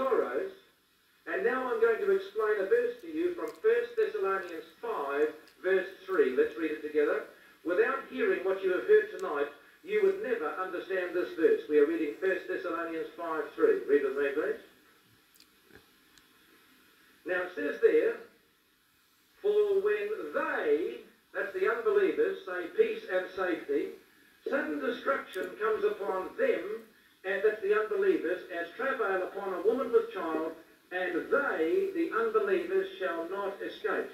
sorrows. And now I'm going to explain a verse to you from 1 Thessalonians 5, verse 3. Let's read it together. Without hearing what you have heard tonight, you would never understand this verse. We are reading 1 Thessalonians 5, 3. Read with me, please. Now it says there, For when they, that's the unbelievers, say peace and safety, sudden destruction comes upon them, and that's the unbelievers, as travail and they, the unbelievers, shall not escape.